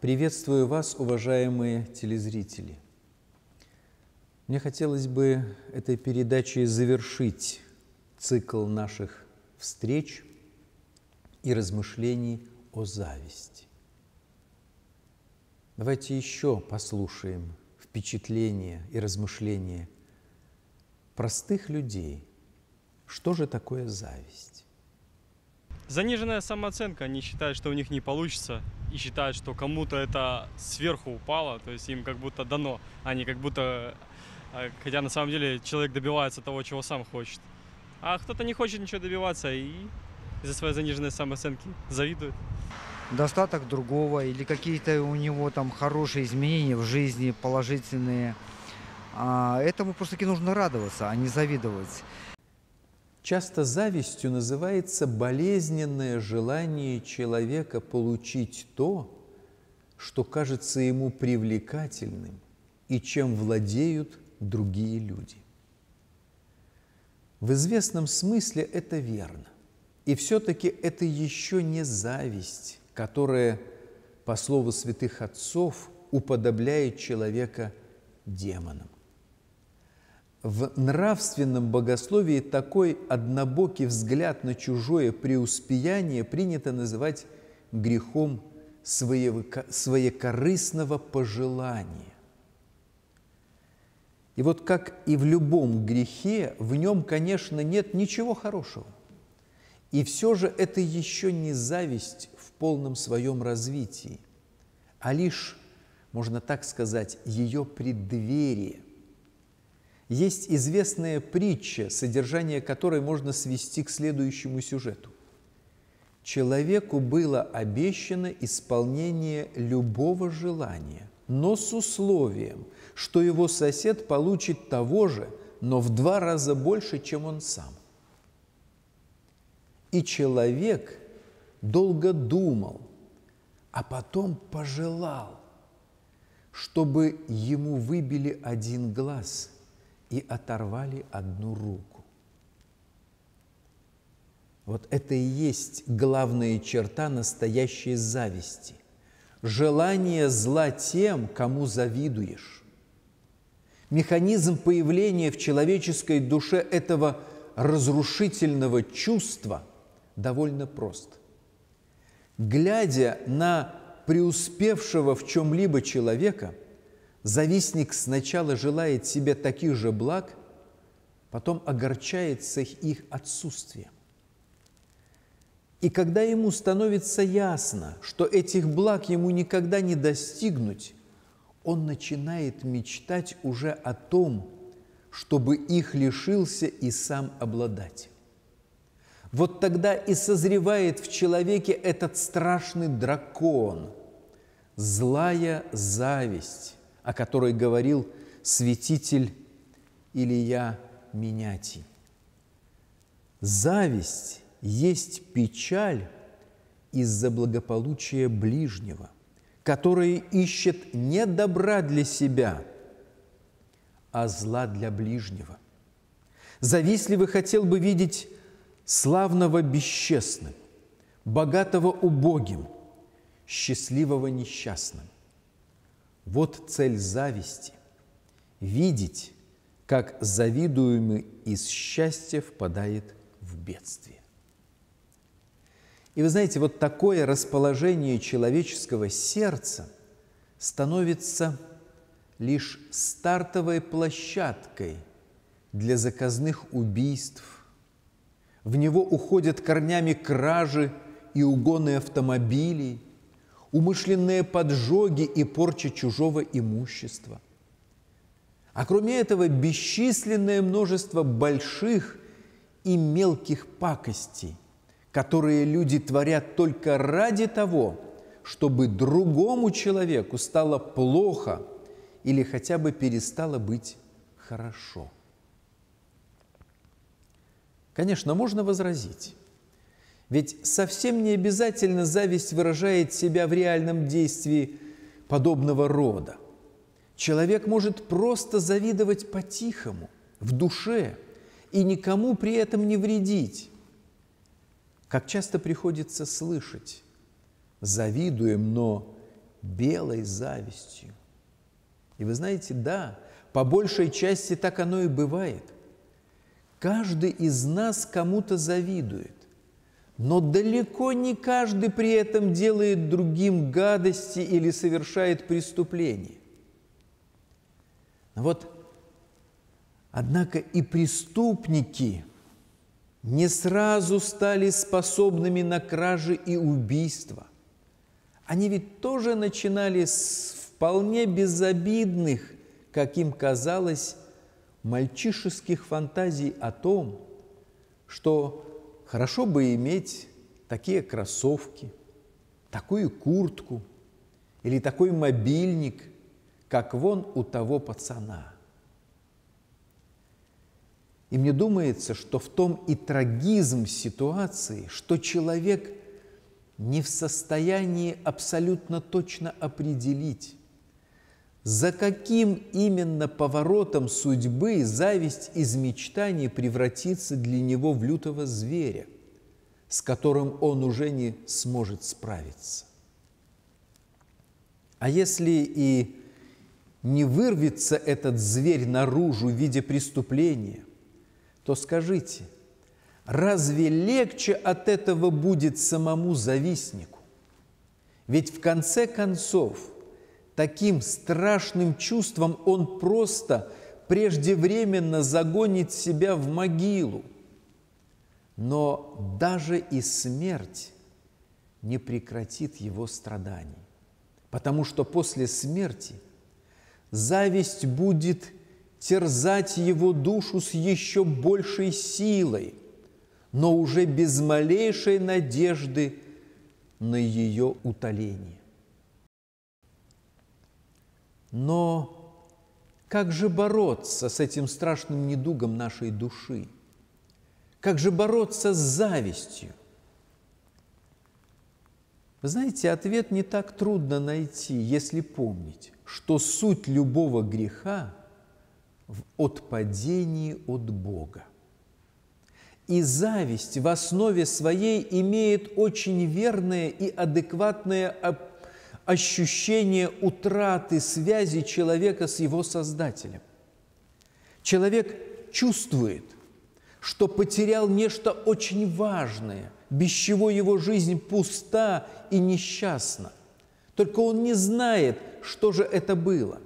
Приветствую вас, уважаемые телезрители. Мне хотелось бы этой передачей завершить цикл наших встреч и размышлений о зависти. Давайте еще послушаем впечатления и размышления простых людей. Что же такое зависть? Заниженная самооценка, они считают, что у них не получится, и считают, что кому-то это сверху упало, то есть им как будто дано, а не как будто, а, хотя на самом деле человек добивается того, чего сам хочет. А кто-то не хочет ничего добиваться и из-за своей заниженной самооценки завидует. Достаток другого или какие-то у него там хорошие изменения в жизни, положительные. А этому просто-таки нужно радоваться, а не завидовать. Часто завистью называется болезненное желание человека получить то, что кажется ему привлекательным и чем владеют другие люди. В известном смысле это верно. И все-таки это еще не зависть, которая, по слову святых отцов, уподобляет человека демонам. В нравственном богословии такой однобокий взгляд на чужое преуспеяние принято называть грехом своекорыстного пожелания. И вот как и в любом грехе, в нем, конечно, нет ничего хорошего. И все же это еще не зависть в полном своем развитии, а лишь, можно так сказать, ее преддверие – есть известная притча, содержание которой можно свести к следующему сюжету. Человеку было обещано исполнение любого желания, но с условием, что его сосед получит того же, но в два раза больше, чем он сам. И человек долго думал, а потом пожелал, чтобы ему выбили один глаз – и оторвали одну руку. Вот это и есть главная черта настоящей зависти. Желание зла тем, кому завидуешь. Механизм появления в человеческой душе этого разрушительного чувства довольно прост. Глядя на преуспевшего в чем-либо человека – Завистник сначала желает себе таких же благ, потом огорчается их отсутствием. И когда ему становится ясно, что этих благ ему никогда не достигнуть, он начинает мечтать уже о том, чтобы их лишился и сам обладатель. Вот тогда и созревает в человеке этот страшный дракон, злая зависть, о которой говорил святитель Илья Минятий. Зависть есть печаль из-за благополучия ближнего, который ищет не добра для себя, а зла для ближнего. Завистливый хотел бы видеть славного бесчестным, богатого убогим, счастливого несчастным. Вот цель зависти – видеть, как завидуемый из счастья впадает в бедствие. И вы знаете, вот такое расположение человеческого сердца становится лишь стартовой площадкой для заказных убийств. В него уходят корнями кражи и угоны автомобилей – умышленные поджоги и порча чужого имущества. А кроме этого, бесчисленное множество больших и мелких пакостей, которые люди творят только ради того, чтобы другому человеку стало плохо или хотя бы перестало быть хорошо. Конечно, можно возразить, ведь совсем не обязательно зависть выражает себя в реальном действии подобного рода. Человек может просто завидовать по-тихому, в душе, и никому при этом не вредить. Как часто приходится слышать, завидуем, но белой завистью. И вы знаете, да, по большей части так оно и бывает. Каждый из нас кому-то завидует, но далеко не каждый при этом делает другим гадости или совершает преступление. Вот, однако и преступники не сразу стали способными на кражи и убийства. Они ведь тоже начинали с вполне безобидных, как им казалось, мальчишеских фантазий о том, что хорошо бы иметь такие кроссовки, такую куртку или такой мобильник, как вон у того пацана. И мне думается, что в том и трагизм ситуации, что человек не в состоянии абсолютно точно определить, за каким именно поворотом судьбы зависть из мечтаний превратится для него в лютого зверя, с которым он уже не сможет справиться? А если и не вырвется этот зверь наружу в виде преступления, то скажите, разве легче от этого будет самому завистнику? Ведь в конце концов – таким страшным чувством он просто преждевременно загонит себя в могилу. Но даже и смерть не прекратит его страданий, потому что после смерти зависть будет терзать его душу с еще большей силой, но уже без малейшей надежды на ее утоление. Но как же бороться с этим страшным недугом нашей души? Как же бороться с завистью? Вы знаете, ответ не так трудно найти, если помнить, что суть любого греха в отпадении от Бога. И зависть в основе своей имеет очень верное и адекватное ощущение утраты связи человека с его Создателем. Человек чувствует, что потерял нечто очень важное, без чего его жизнь пуста и несчастна. Только он не знает, что же это было.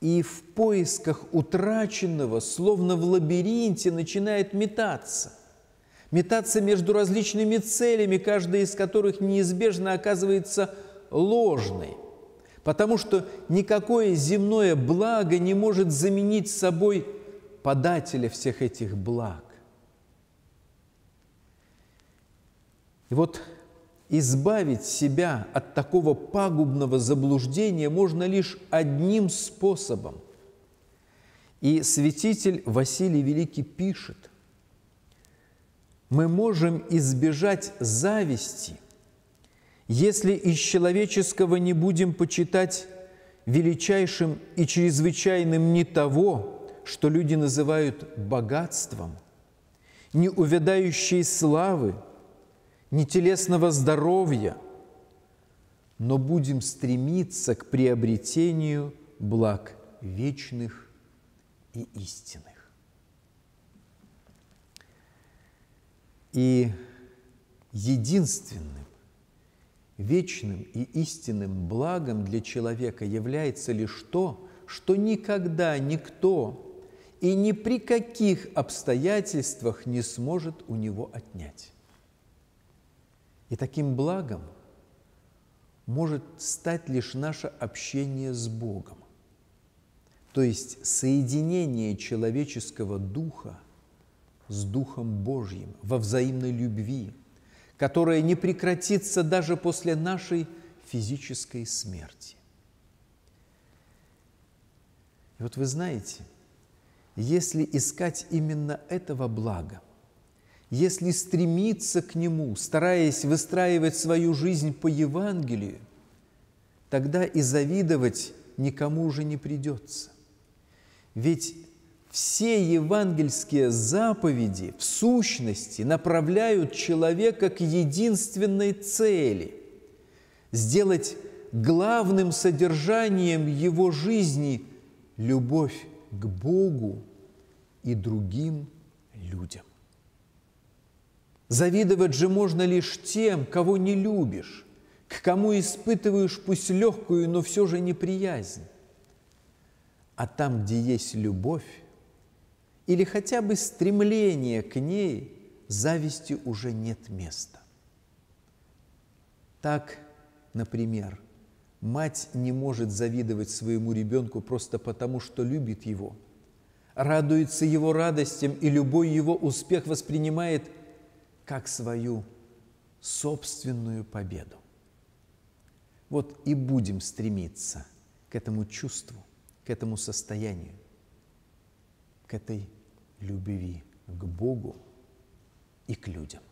И в поисках утраченного, словно в лабиринте, начинает метаться – метаться между различными целями, каждая из которых неизбежно оказывается ложной, потому что никакое земное благо не может заменить собой подателя всех этих благ. И вот избавить себя от такого пагубного заблуждения можно лишь одним способом. И святитель Василий Великий пишет, мы можем избежать зависти, если из человеческого не будем почитать величайшим и чрезвычайным не того, что люди называют богатством, не увядающей славы, не телесного здоровья, но будем стремиться к приобретению благ вечных и истинных. И единственным Вечным и истинным благом для человека является лишь то, что никогда никто и ни при каких обстоятельствах не сможет у него отнять. И таким благом может стать лишь наше общение с Богом, то есть соединение человеческого духа с Духом Божьим во взаимной любви – которая не прекратится даже после нашей физической смерти. И вот вы знаете, если искать именно этого блага, если стремиться к нему, стараясь выстраивать свою жизнь по Евангелию, тогда и завидовать никому уже не придется. Ведь все евангельские заповеди в сущности направляют человека к единственной цели – сделать главным содержанием его жизни любовь к Богу и другим людям. Завидовать же можно лишь тем, кого не любишь, к кому испытываешь пусть легкую, но все же неприязнь. А там, где есть любовь, или хотя бы стремление к ней, зависти уже нет места. Так, например, мать не может завидовать своему ребенку просто потому, что любит его, радуется его радостям и любой его успех воспринимает как свою собственную победу. Вот и будем стремиться к этому чувству, к этому состоянию, к этой любви к Богу и к людям.